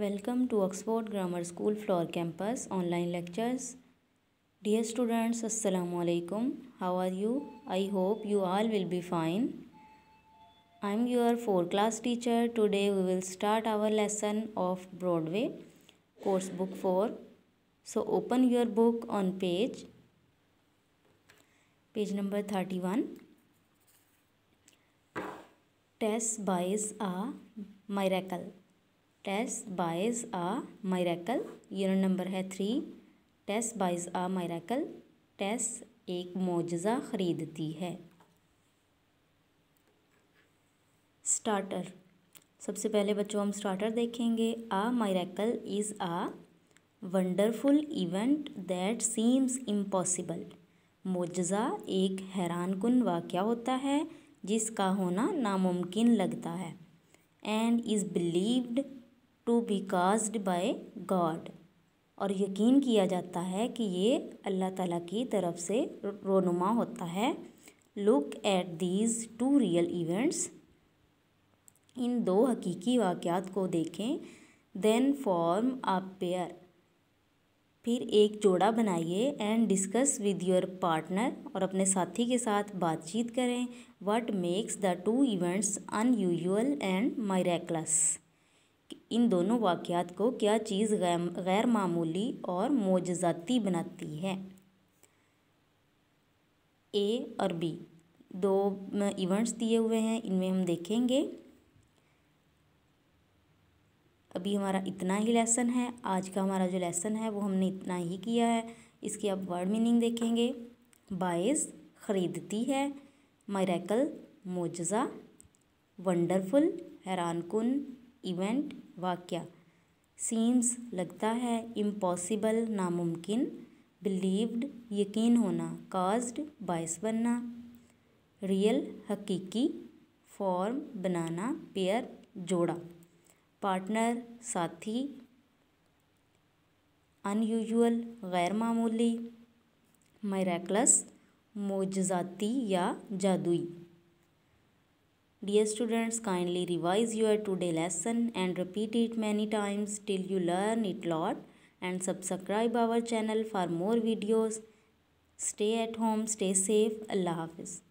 Welcome to Oxford Grammar School Floor Campus online lectures. Dear students, Assalamu alaikum. How are you? I hope you all will be fine. I am your 4 class teacher. Today we will start our lesson of Broadway, course book 4. So open your book on page page number 31. Tess buys a miracle. Tess buys a miracle unit number है three Tess buys a miracle Tess एक मोजा ख़रीदती है। Starter सबसे पहले बच्चों, हम starter देखेंगे। A miracle is a wonderful event that seems impossible मोजा एक हैरान कन वाक़ होता है, जिसका होना नामुमकिन लगता है। And is believed to be caused by God और यकीन किया जाता है कि ये अल्लाह ताला की तरफ़ से रोनुमा होता है। Look at these two real events इन दो हकीकी वाक़ात को देखें देन फॉर्म आ पेयर फिर एक जोड़ा बनाइए and discuss with your partner और अपने साथी के साथ बातचीत करें। What makes the two events unusual and miraculous इन दोनों वाक़ात को क्या चीज़ गैर मामूली और मोजाती बनाती है? ए और बी। दो इवेंट्स दिए हुए हैं, इनमें हम देखेंगे। अभी हमारा इतना ही लेसन है। आज का हमारा जो लेसन है, वो हमने इतना ही किया है। इसकी अब वर्ड मीनिंग देखेंगे। बाइस ख़रीदती है। मरेकल मोजा वंडरफुल हैरानकुन इवेंट वाक्य। सीम्स लगता है इम्पॉसिबल नामुमकिन। बिलीव्ड यकीन होना। काज्ड बायस बनना। रियल हकीकी। फॉर्म बनाना। पेयर जोड़ा। पार्टनर साथी। अनयूजुअल गैर मामूली मैरेक्लस मोजाती या जादुई। Dear students, kindly revise your today lesson and repeat it many times till you learn it lot and subscribe our channel for more videos. Stay at home, stay safe. Allah Hafiz.